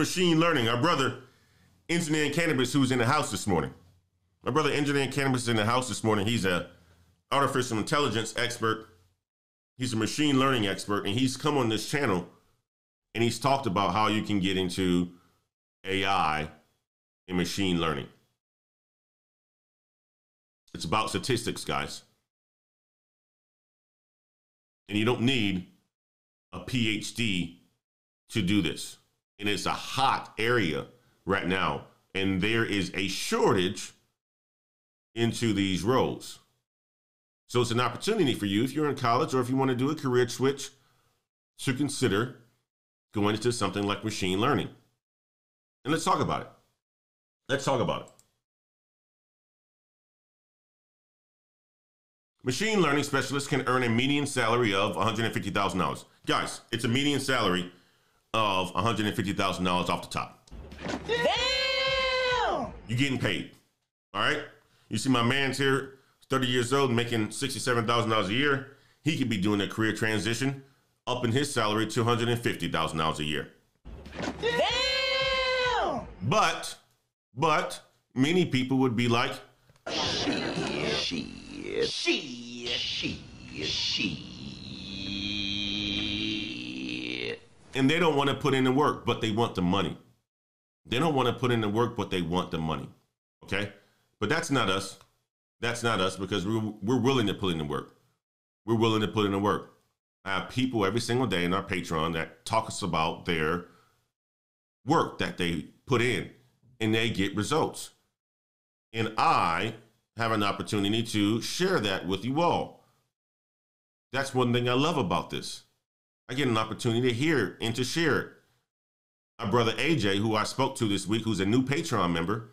machine learning. Our brother, Engineering Cannabis, who's in the house this morning. My brother, Engineering Cannabis, is in the house this morning. He's a artificial intelligence expert. He's a machine learning expert, and he's come on this channel and he's talked about how you can get into AI and machine learning. It's about statistics, guys. And you don't need a PhD to do this. And it's a hot area right now. And there is a shortage into these roles. So it's an opportunity for you if you're in college or if you want to do a career switch to consider going into something like machine learning. And let's talk about it. Let's talk about it. Machine learning specialists can earn a median salary of $150,000. Guys, it's a median salary of $150,000 off the top. Damn! You're getting paid. All right? You see my man's here, 30 years old, making $67,000 a year. He could be doing a career transition, up in his salary to $150,000 a year. Damn! But, but, many people would be like, she, she, she, she, shit. And they don't want to put in the work, but they want the money. They don't want to put in the work, but they want the money. Okay? But that's not us. That's not us because we're, we're willing to put in the work. We're willing to put in the work. I have people every single day in our Patreon that talk us about their work that they put in and they get results. And I have an opportunity to share that with you all. That's one thing I love about this. I get an opportunity to hear and to share it. My brother AJ, who I spoke to this week, who's a new Patreon member,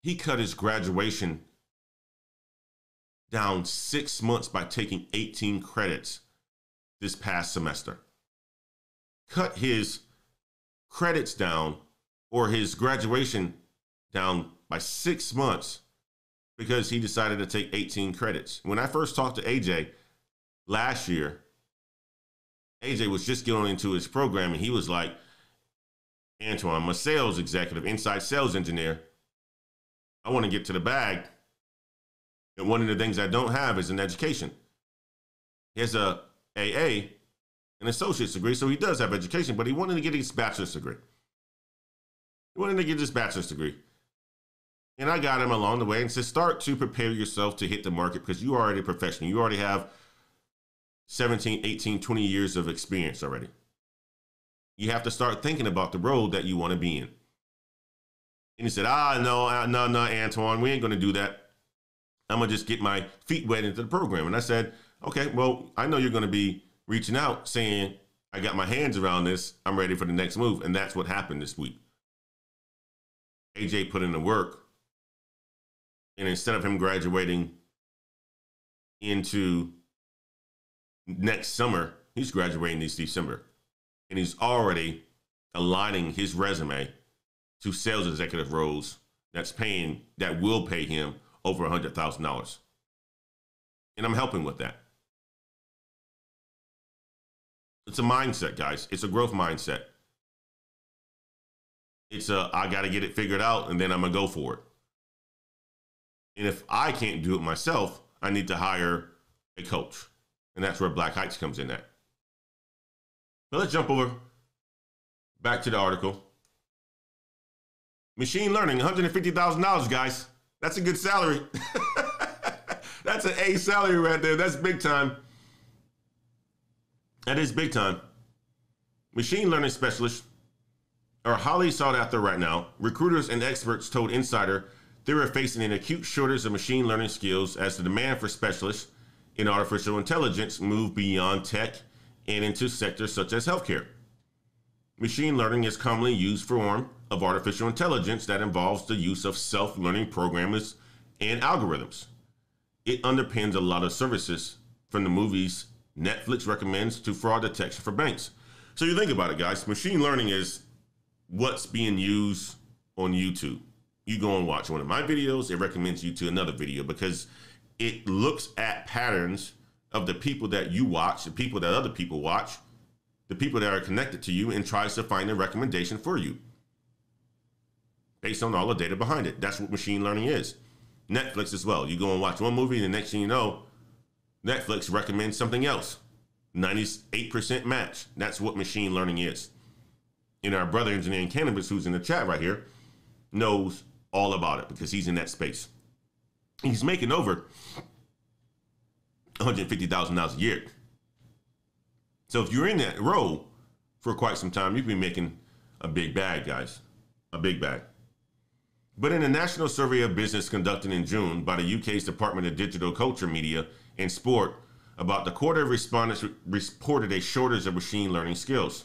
he cut his graduation down six months by taking 18 credits this past semester. Cut his credits down or his graduation down by six months because he decided to take 18 credits. When I first talked to AJ last year, AJ was just getting into his program and he was like, Antoine, I'm a sales executive, inside sales engineer. I want to get to the bag. And one of the things I don't have is an education. He has a AA, an associate's degree, so he does have education, but he wanted to get his bachelor's degree. He wanted to get his bachelor's degree. And I got him along the way and said, start to prepare yourself to hit the market because you are already a professional. You already have 17, 18, 20 years of experience already. You have to start thinking about the road that you want to be in. And he said, ah, no, no, no, Antoine, we ain't going to do that. I'm gonna just get my feet wet into the program. And I said, okay, well, I know you're gonna be reaching out saying, I got my hands around this, I'm ready for the next move. And that's what happened this week. AJ put in the work. And instead of him graduating into next summer, he's graduating this December. And he's already aligning his resume to sales executive roles that's paying, that will pay him over a $100,000. And I'm helping with that. It's a mindset, guys. It's a growth mindset. It's a, I got to get it figured out and then I'm to go for it. And if I can't do it myself, I need to hire a coach. And that's where Black Heights comes in at. But let's jump over back to the article. Machine learning, $150,000, guys. That's a good salary. That's an A salary right there. That's big time. That is big time. Machine learning specialists are highly sought after right now. Recruiters and experts told Insider they were facing an acute shortage of machine learning skills as the demand for specialists in artificial intelligence move beyond tech and into sectors such as healthcare. Machine learning is commonly used form of artificial intelligence that involves the use of self-learning programmers and algorithms. It underpins a lot of services from the movies Netflix recommends to fraud detection for banks. So you think about it, guys. Machine learning is what's being used on YouTube. You go and watch one of my videos, it recommends you to another video because it looks at patterns of the people that you watch, the people that other people watch, the people that are connected to you and tries to find a recommendation for you based on all the data behind it. That's what machine learning is. Netflix as well. You go and watch one movie, and the next thing you know, Netflix recommends something else. 98% match. That's what machine learning is. And our brother engineering cannabis, who's in the chat right here, knows all about it because he's in that space. He's making over $150,000 a year. So if you're in that role for quite some time, you've been making a big bag, guys. A big bag. But in a national survey of business conducted in June by the UK's Department of Digital Culture, Media and Sport, about the quarter of respondents reported a shortage of machine learning skills.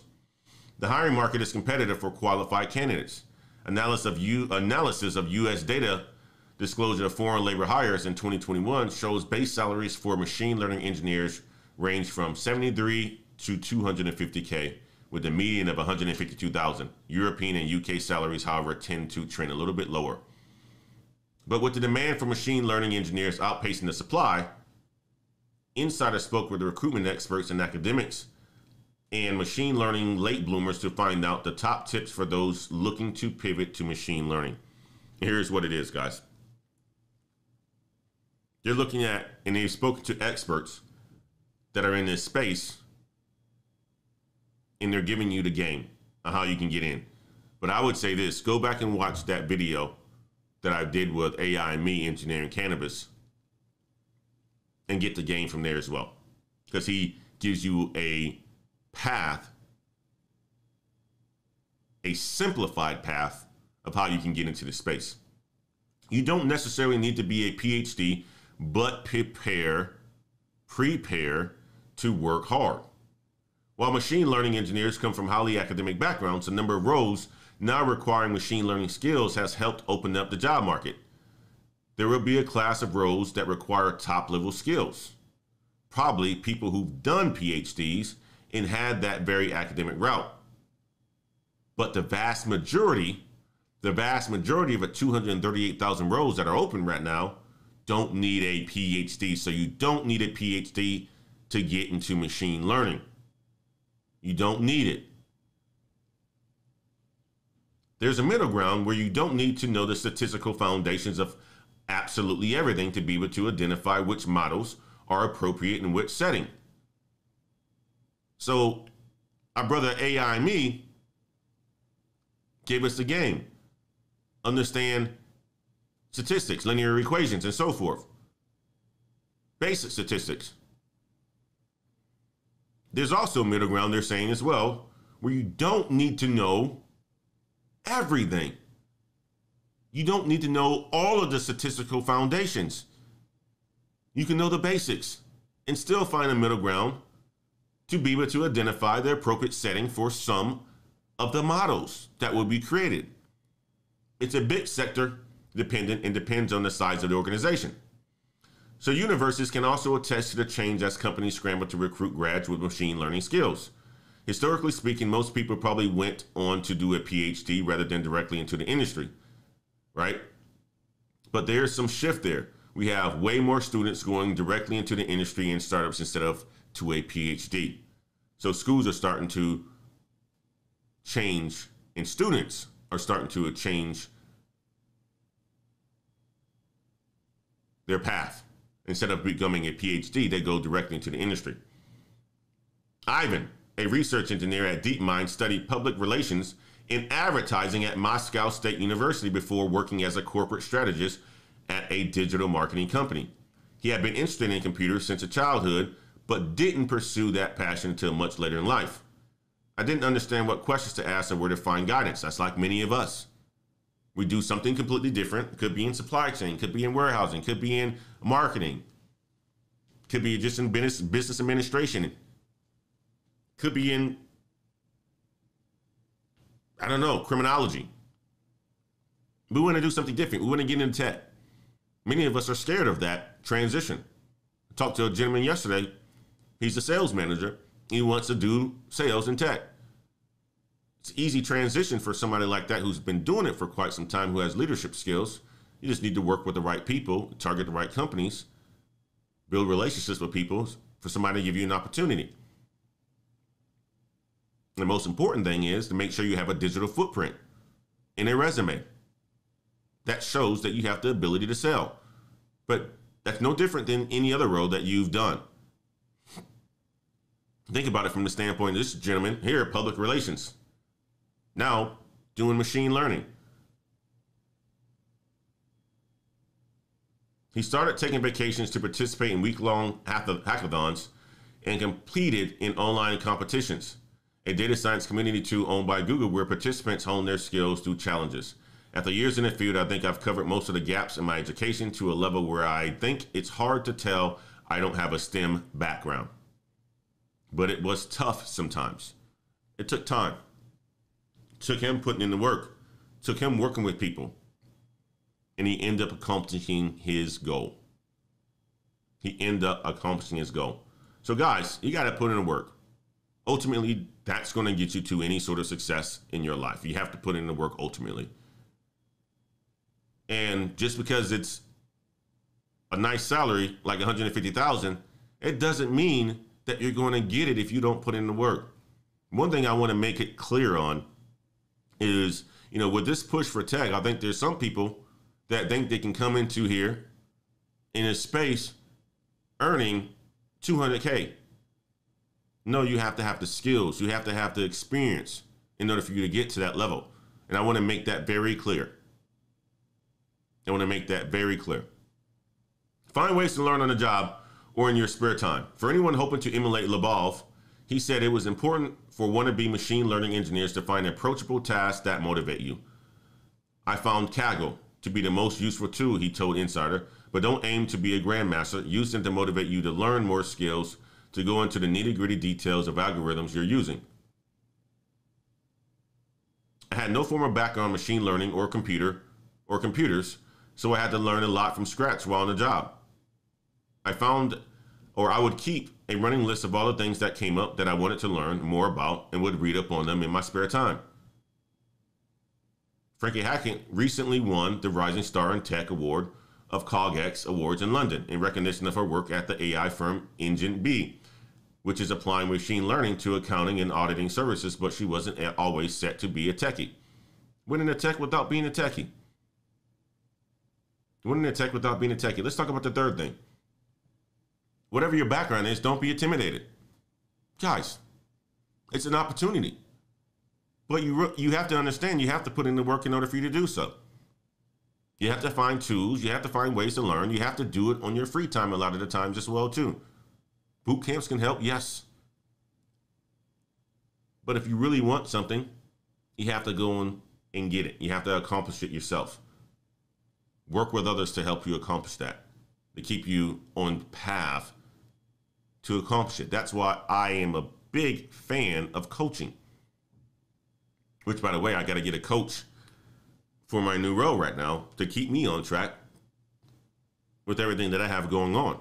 The hiring market is competitive for qualified candidates. Analysis of, U, analysis of U.S. data disclosure of foreign labor hires in 2021 shows base salaries for machine learning engineers range from 73 to 250k with a median of 152,000. European and UK salaries, however, tend to trend a little bit lower. But with the demand for machine learning engineers outpacing the supply, Insider spoke with the recruitment experts and academics and machine learning late bloomers to find out the top tips for those looking to pivot to machine learning. Here's what it is, guys. They're looking at, and they've spoken to experts that are in this space and they're giving you the game on how you can get in. But I would say this go back and watch that video that I did with AI and me engineering cannabis and get the game from there as well. Because he gives you a path, a simplified path of how you can get into the space. You don't necessarily need to be a PhD, but prepare, prepare to work hard. While machine learning engineers come from highly academic backgrounds, the number of roles now requiring machine learning skills has helped open up the job market. There will be a class of roles that require top level skills. Probably people who've done PhDs and had that very academic route. But the vast majority, the vast majority of the 238,000 roles that are open right now don't need a PhD. So you don't need a PhD to get into machine learning. You don't need it. There's a middle ground where you don't need to know the statistical foundations of absolutely everything to be able to identify which models are appropriate in which setting. So, our brother AI me gave us the game. Understand statistics, linear equations, and so forth. Basic statistics. There's also middle ground they're saying as well, where you don't need to know everything. You don't need to know all of the statistical foundations. You can know the basics and still find a middle ground to be able to identify the appropriate setting for some of the models that will be created. It's a big sector dependent and depends on the size of the organization. So universities can also attest to the change as companies scramble to recruit grads with machine learning skills. Historically speaking, most people probably went on to do a PhD rather than directly into the industry, right? But there's some shift there. We have way more students going directly into the industry and startups instead of to a PhD. So schools are starting to change, and students are starting to change their path. Instead of becoming a PhD, they go directly into the industry. Ivan, a research engineer at DeepMind, studied public relations and advertising at Moscow State University before working as a corporate strategist at a digital marketing company. He had been interested in computers since a childhood, but didn't pursue that passion until much later in life. I didn't understand what questions to ask or where to find guidance. That's like many of us. We do something completely different. Could be in supply chain, could be in warehousing, could be in marketing, could be just in business, business administration, could be in, I don't know, criminology. We want to do something different. We want to get into tech. Many of us are scared of that transition. I talked to a gentleman yesterday. He's a sales manager. He wants to do sales in tech easy transition for somebody like that who's been doing it for quite some time, who has leadership skills. You just need to work with the right people, target the right companies, build relationships with people for somebody to give you an opportunity. The most important thing is to make sure you have a digital footprint in a resume that shows that you have the ability to sell. But that's no different than any other role that you've done. Think about it from the standpoint of this gentleman here, public relations. Now, doing machine learning. He started taking vacations to participate in week long hackathons and competed in online competitions. A data science community too owned by Google where participants hone their skills through challenges. After years in the field, I think I've covered most of the gaps in my education to a level where I think it's hard to tell I don't have a STEM background. But it was tough sometimes. It took time. Took him putting in the work. Took him working with people. And he ended up accomplishing his goal. He ended up accomplishing his goal. So, guys, you got to put in the work. Ultimately, that's going to get you to any sort of success in your life. You have to put in the work ultimately. And just because it's a nice salary, like 150,000, it doesn't mean that you're going to get it if you don't put in the work. One thing I want to make it clear on is, you know, with this push for tech, I think there's some people that think they can come into here in a space earning 200K. No, you have to have the skills, you have to have the experience in order for you to get to that level. And I want to make that very clear. I want to make that very clear. Find ways to learn on the job or in your spare time. For anyone hoping to emulate Lobov, he said it was important for wannabe machine learning engineers to find approachable tasks that motivate you. I found Kaggle to be the most useful tool, he told Insider, but don't aim to be a grandmaster. Use them to motivate you to learn more skills, to go into the nitty gritty details of algorithms you're using. I had no formal background in machine learning or computer or computers, so I had to learn a lot from scratch while on the job. I found, or I would keep a running list of all the things that came up that I wanted to learn more about and would read up on them in my spare time. Frankie Hackett recently won the Rising Star in Tech Award of CogX Awards in London in recognition of her work at the AI firm Engine B, which is applying machine learning to accounting and auditing services, but she wasn't always set to be a techie. Winning a tech without being a techie. Winning a tech without being a techie. Let's talk about the third thing. Whatever your background is, don't be intimidated. Guys, it's an opportunity. But you you have to understand you have to put in the work in order for you to do so. You have to find tools, you have to find ways to learn, you have to do it on your free time a lot of the times as well too. Boot camps can help, yes. But if you really want something, you have to go and, and get it. You have to accomplish it yourself. Work with others to help you accomplish that, to keep you on path to accomplish it. That's why I am a big fan of coaching. Which, by the way, I got to get a coach for my new role right now to keep me on track with everything that I have going on.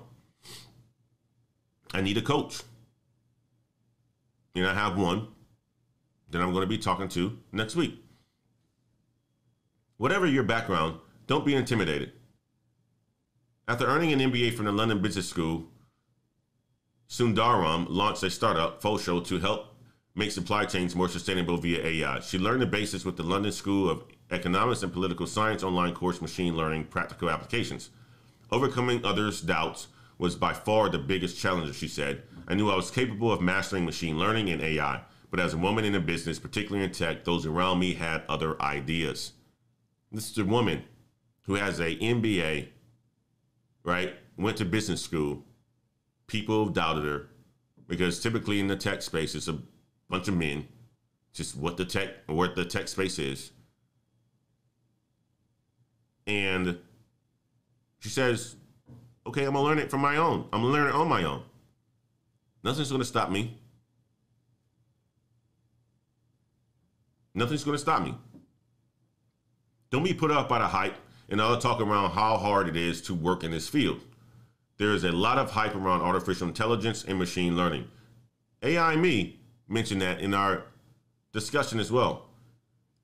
I need a coach. And I have one that I'm going to be talking to next week. Whatever your background, don't be intimidated. After earning an MBA from the London Business School, Sundaram launched a startup, Fosho, to help make supply chains more sustainable via AI. She learned the basics with the London School of Economics and Political Science online course, Machine Learning Practical Applications. Overcoming others' doubts was by far the biggest challenge, she said. I knew I was capable of mastering machine learning and AI, but as a woman in a business, particularly in tech, those around me had other ideas. This is a woman who has a MBA, right? Went to business school. People doubted her because typically in the tech space, it's a bunch of men. Just what the tech, what the tech space is. And she says, "Okay, I'm gonna learn it from my own. I'm gonna learn it on my own. Nothing's gonna stop me. Nothing's gonna stop me. Don't be put off by the hype and all the talk around how hard it is to work in this field. There is a lot of hype around artificial intelligence and machine learning. AI Me mentioned that in our discussion as well.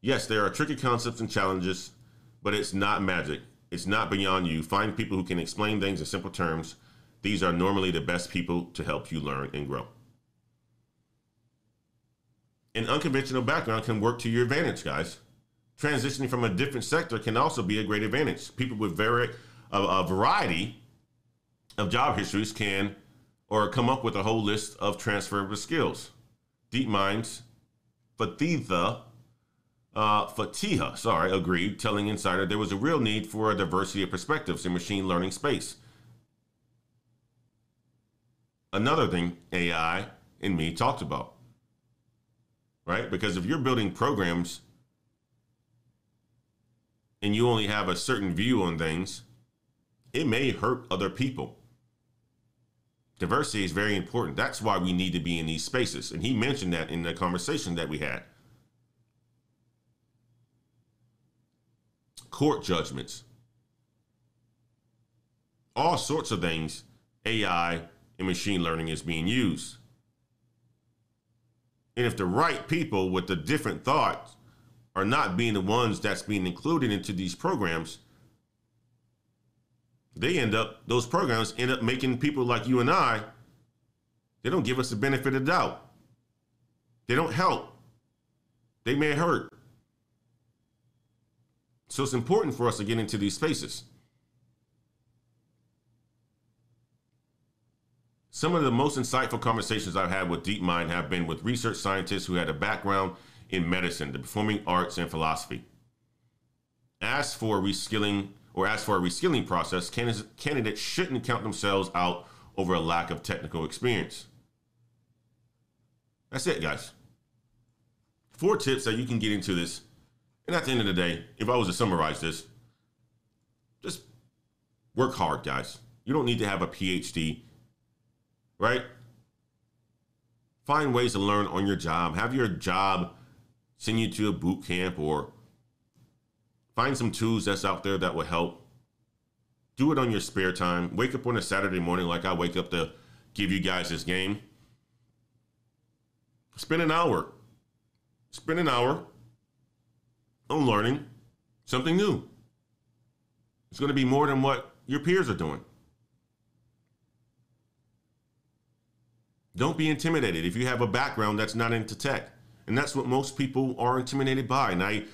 Yes, there are tricky concepts and challenges, but it's not magic. It's not beyond you. Find people who can explain things in simple terms. These are normally the best people to help you learn and grow. an unconventional background can work to your advantage, guys. Transitioning from a different sector can also be a great advantage. People with very a, a variety of job histories can or come up with a whole list of transferable skills. DeepMind's Fatitha, uh, Fatiha, sorry, agreed, telling Insider there was a real need for a diversity of perspectives in machine learning space. Another thing AI and me talked about, right? Because if you're building programs and you only have a certain view on things, it may hurt other people. Diversity is very important. That's why we need to be in these spaces. And he mentioned that in the conversation that we had. Court judgments, all sorts of things, AI and machine learning is being used. And if the right people with the different thoughts are not being the ones that's being included into these programs, they end up, those programs end up making people like you and I, they don't give us the benefit of doubt. They don't help. They may hurt. So it's important for us to get into these spaces. Some of the most insightful conversations I've had with DeepMind have been with research scientists who had a background in medicine, the performing arts, and philosophy. As for reskilling or as for a reskilling process, candidates shouldn't count themselves out over a lack of technical experience. That's it, guys. Four tips that you can get into this. And at the end of the day, if I was to summarize this, just work hard, guys. You don't need to have a PhD, right? Find ways to learn on your job. Have your job send you to a boot camp or Find some tools that's out there that will help. Do it on your spare time. Wake up on a Saturday morning like I wake up to give you guys this game. Spend an hour. Spend an hour on learning something new. It's going to be more than what your peers are doing. Don't be intimidated if you have a background that's not into tech. And that's what most people are intimidated by. And I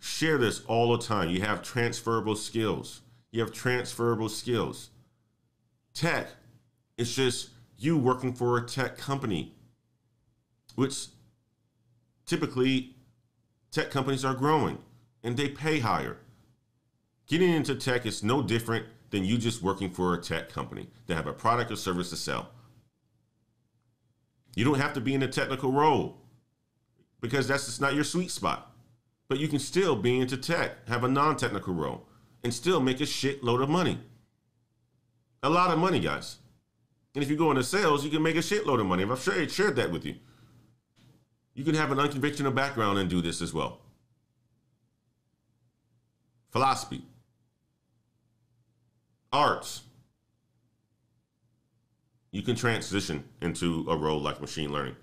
share this all the time. You have transferable skills. You have transferable skills. Tech, it's just you working for a tech company, which typically tech companies are growing and they pay higher. Getting into tech is no different than you just working for a tech company that have a product or service to sell. You don't have to be in a technical role because that's just not your sweet spot. But you can still be into tech, have a non technical role, and still make a shitload of money. A lot of money, guys. And if you go into sales, you can make a shitload of money. I've shared, shared that with you. You can have an unconventional background and do this as well. Philosophy, arts. You can transition into a role like machine learning.